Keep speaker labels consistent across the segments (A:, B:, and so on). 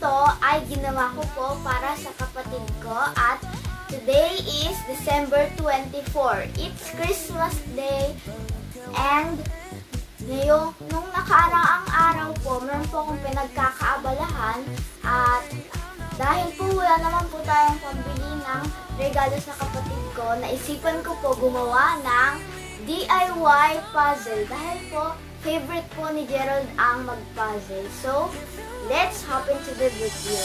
A: ito ay ginawa ko po para sa kapatid ko at today is December 24. It's Christmas Day and ngayong, nung nakaraang araw po, meron po akong pinagkakaabalahan at dahil po wala naman po tayong pambili ng regalo sa kapatid ko, naisipan ko po gumawa ng DIY puzzle dahil po favorite po ni Gerald ang mag-puzzle. So, let's hop into the video.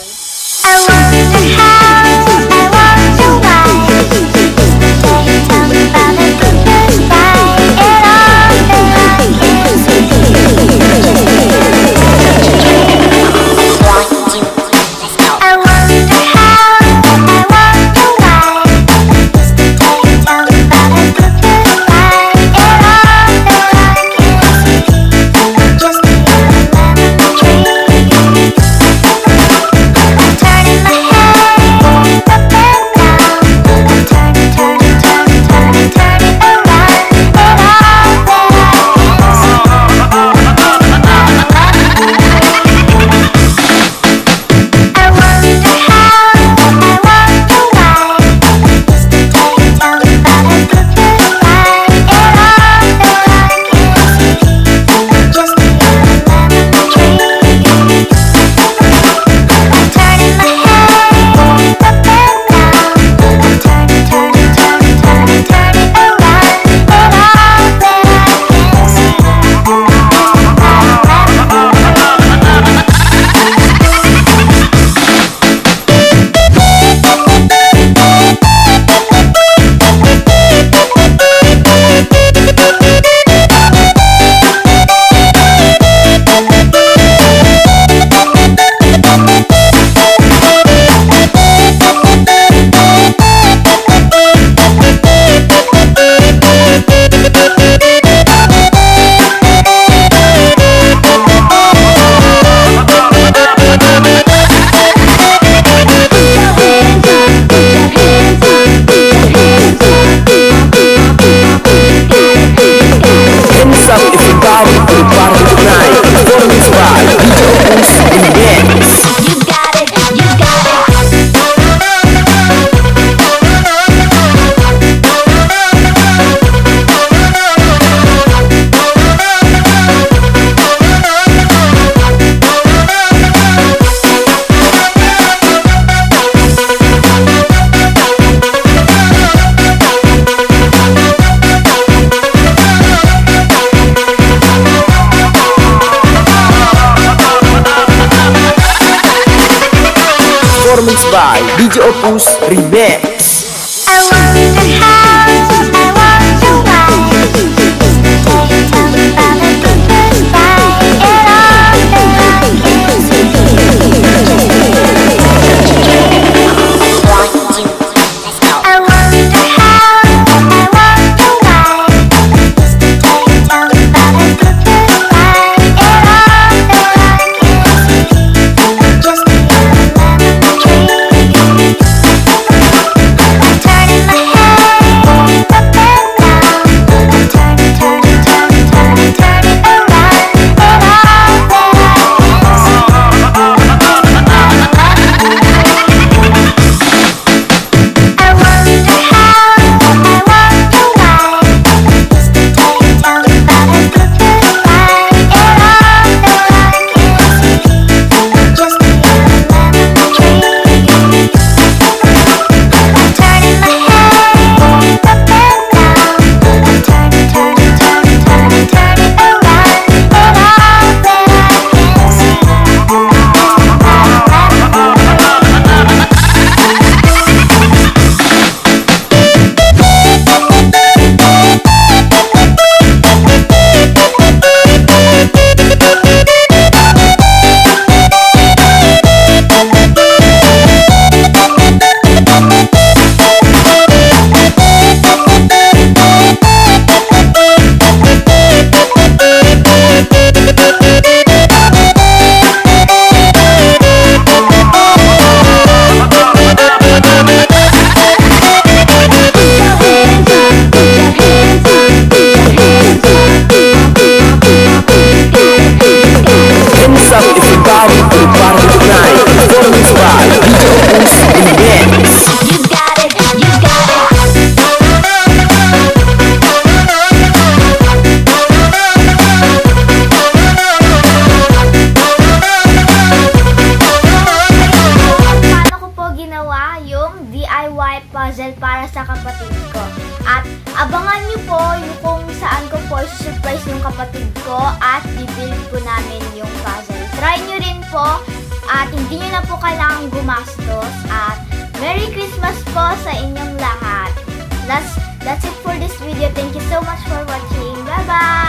B: performance by DJ Opus Remix.
C: I
D: Puzzle para sa kapatid ko. At abangan niyo po yung kung saan ko po surprise yung kapatid ko at bibuild po namin yung puzzle. Try nyo rin po at hindi nyo na po kailangang gumastos at Merry Christmas po sa inyong lahat. That's, that's it for this video. Thank you so much for watching. Bye-bye!